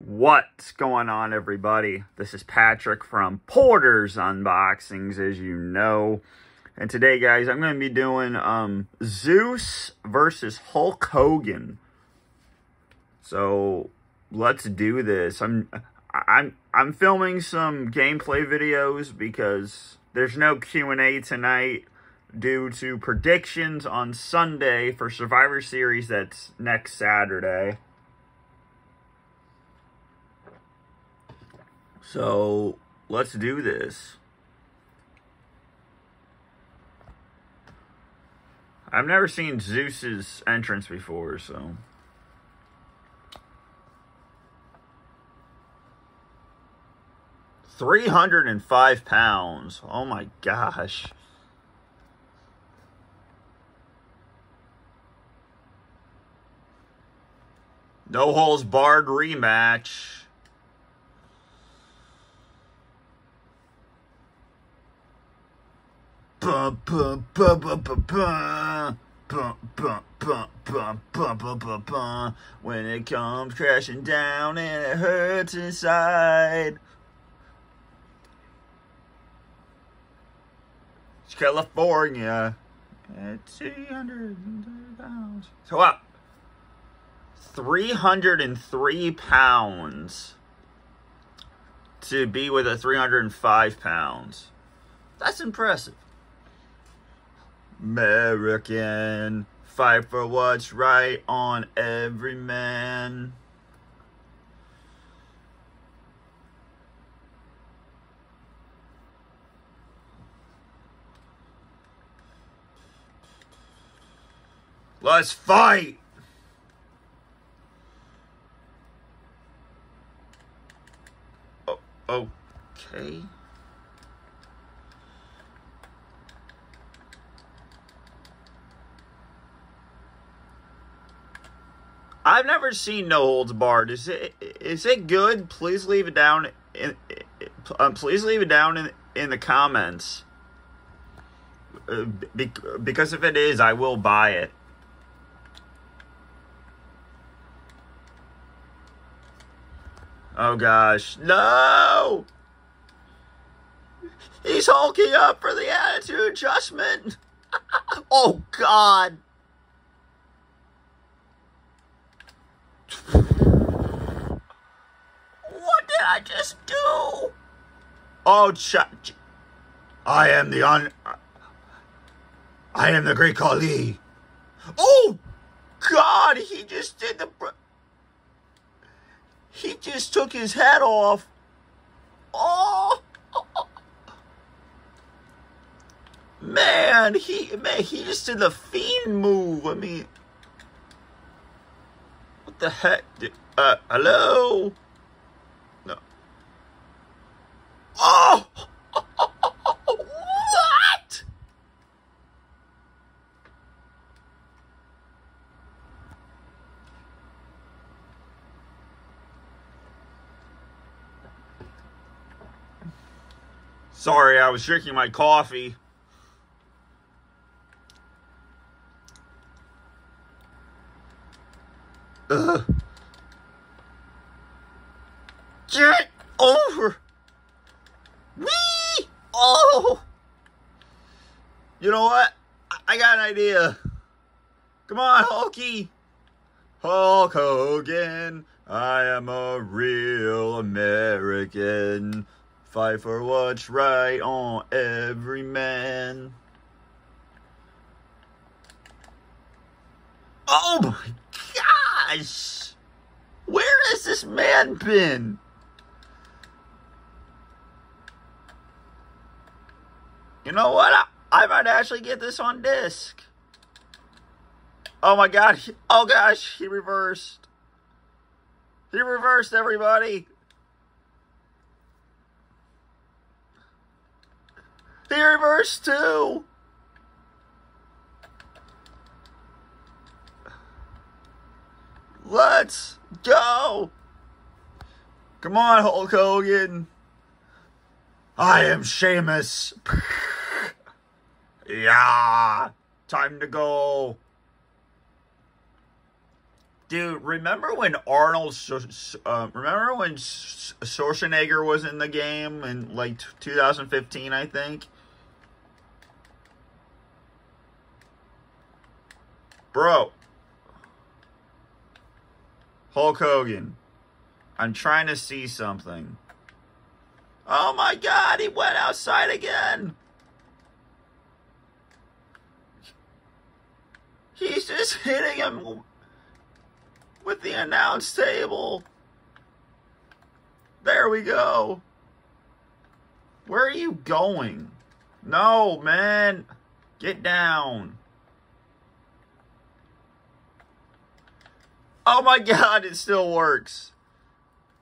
What's going on, everybody? This is Patrick from Porter's Unboxings, as you know. And today, guys, I'm going to be doing um, Zeus versus Hulk Hogan. So let's do this. I'm I'm I'm filming some gameplay videos because there's no Q&A tonight due to predictions on Sunday for Survivor Series that's next Saturday. So let's do this. I've never seen Zeus's entrance before, so. Three hundred and five pounds. Oh my gosh. No Holds Barred rematch. When it comes crashing down and it hurts inside. It's California. At 300 pounds. So what? 303 pounds to be with a 305 pounds. That's impressive. American, fight for what's right on every man. Let's fight! Oh, okay. I've never seen No Holds Barred. Is it is it good? Please leave it down. In, uh, please leave it down in in the comments. Uh, be, because if it is, I will buy it. Oh gosh, no! He's hulking up for the attitude adjustment. oh God. What did I just do? Oh, I am the un. I am the great Khali. Oh, God! He just did the. He just took his head off. Oh. Man, he man, he just did the fiend move. I mean, what the heck? Did, uh, hello? No. Oh! what? Sorry, I was drinking my coffee. Ugh. Get over. Wee! Oh! You know what? I got an idea. Come on, Hulky. Hulk Hogan. I am a real American. Fight for what's right on every man. Oh my gosh! Where has this man been? You know what? I, I might actually get this on disc. Oh my god. Oh gosh, he reversed. He reversed everybody. He reversed too. Let's go. Come on, Hulk Hogan. I am Sheamus. yeah. Time to go. Dude, remember when Arnold, uh, remember when Schwarzenegger was in the game in like 2015, I think? Bro. Hulk Hogan. I'm trying to see something. Oh my god, he went outside again. He's just hitting him with the announce table. There we go. Where are you going? No, man. Get down. Oh my god, it still works.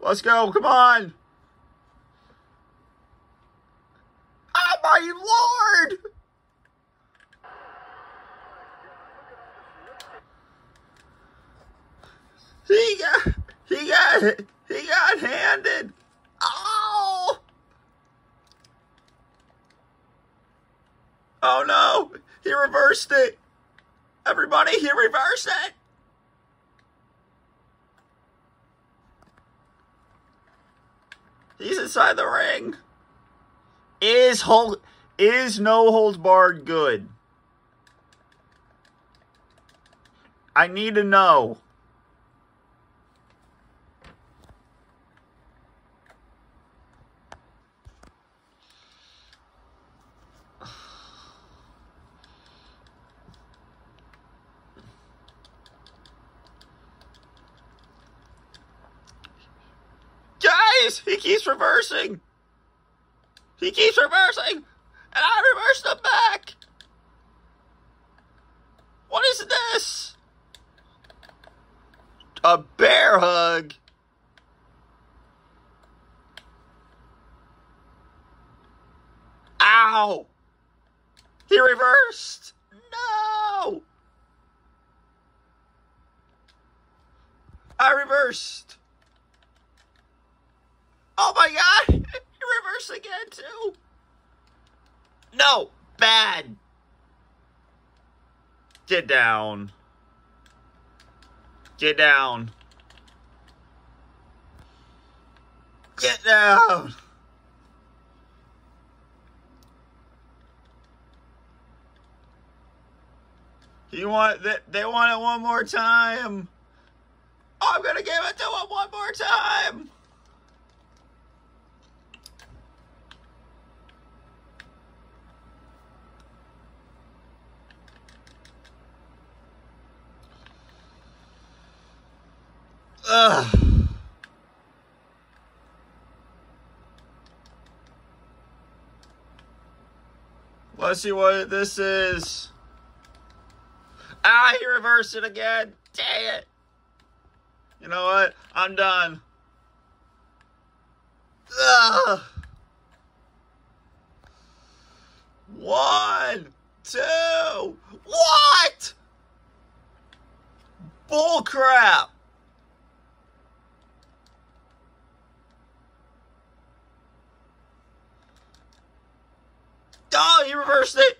Let's go. Come on. Oh my lord. He got, he got, he got handed. Oh! Oh no! He reversed it. Everybody, he reversed it. He's inside the ring. Is hold is no holds barred good? I need to know. He keeps reversing. He keeps reversing. And I reversed him back. What is this? A bear hug. Ow! He reversed. No! I reversed. Oh my god! Reverse again, too! No! Bad! Get down. Get down. Get down! You want that? They want it one more time. I'm gonna give it to him one more time. Ugh. Let's see what this is. Ah, he reversed it again. Dang it. You know what? I'm done. Ugh. One, two, what? Bull crap. He reversed it.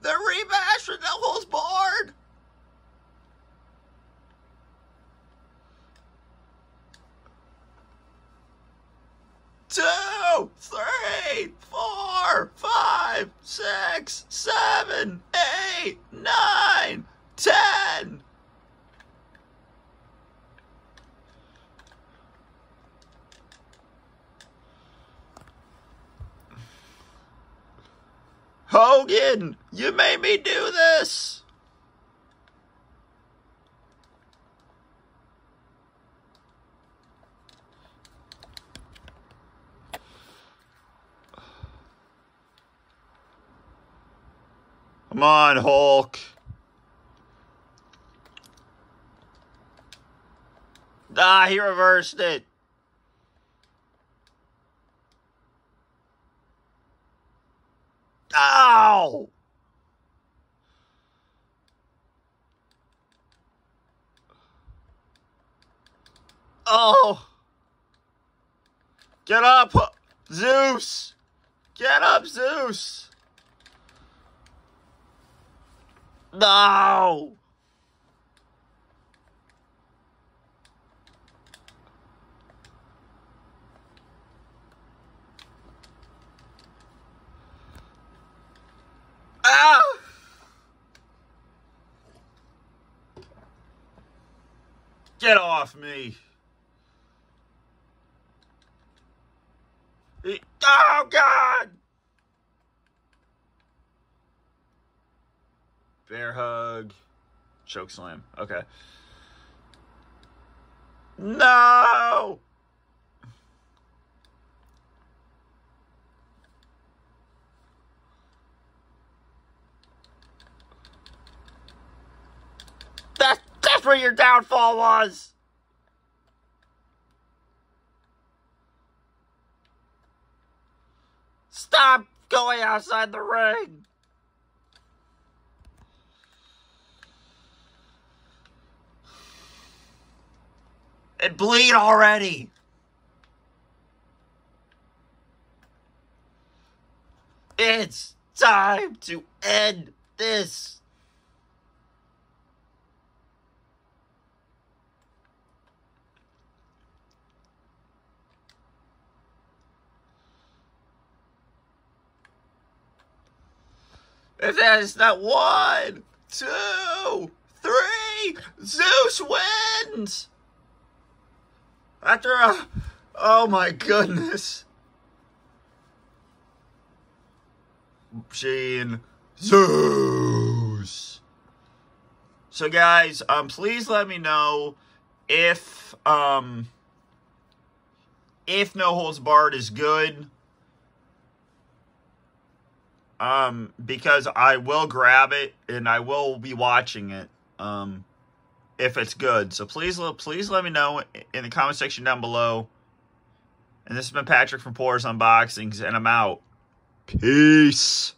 The rematch for Devil's Board. Two, three, four, five, six, seven, eight, nine, ten. Hogan, you made me do this. Come on, Hulk. Ah, he reversed it. Oh! Get up! Zeus! Get up, Zeus! No! Ah! Get off me! Oh, God! Bear hug. Choke slam. Okay. No! That, that's where your downfall was! Stop going outside the ring! And bleed already! It's time to end this! If that is not one, two, three, Zeus wins! After a, oh my goodness. Shane Zeus. So guys, um, please let me know if um if No Holds Barred is good. Um, because I will grab it and I will be watching it. Um, if it's good. So please, please let me know in the comment section down below. And this has been Patrick from Porter's Unboxings, and I'm out. Peace.